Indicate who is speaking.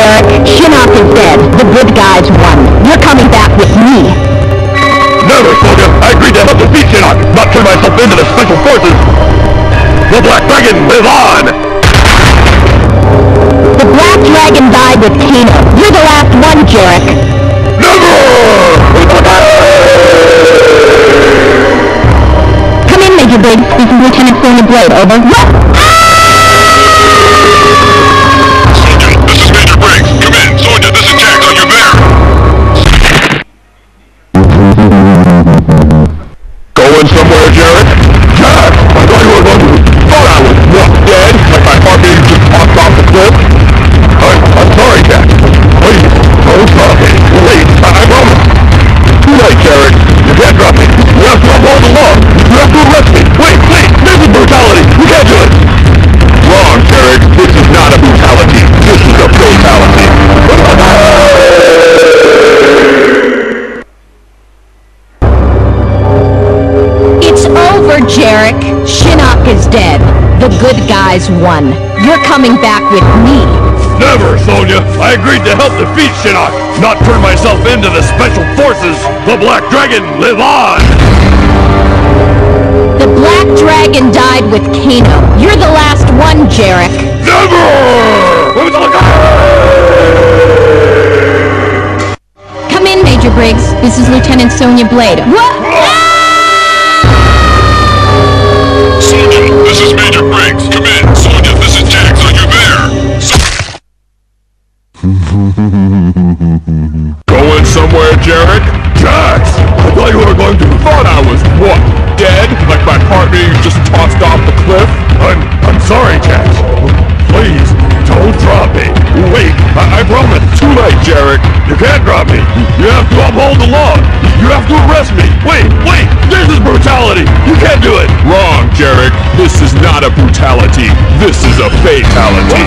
Speaker 1: Jarek. Shinnok is dead. The good guys won. You're coming back with me.
Speaker 2: Never, Sonya! I agreed to help defeat Shinnok, not turn myself into the Special Forces! The Black Dragon, live on!
Speaker 1: The Black Dragon died with Kano. You're the last one, Jarek.
Speaker 2: Never!
Speaker 1: Come in, Major Briggs. This is Lieutenant Sonya Blade. Over. What?
Speaker 2: Is dead. The
Speaker 1: good guys won. You're coming back with me.
Speaker 2: Never, Sonya. I agreed to help defeat Shinnok, not turn myself into the Special Forces. The Black Dragon, live on!
Speaker 1: The Black Dragon died with Kano. You're the last one, Jarek.
Speaker 2: Never!
Speaker 1: Come in, Major Briggs. This is Lieutenant Sonya Blade. What?
Speaker 2: Sonya, Somewhere, Jarek? Jax! I thought you were going to... Thought I was what? Dead? Like my heart being just tossed off the cliff? I'm... I'm sorry, Jax. Please, don't drop me. Wait, I, I promise. Too late, Jarek. You can't drop me. You have to uphold the law. You have to arrest me. Wait, wait! This is brutality! You can't do it! Wrong, Jarek. This is not a brutality. This is a fatality.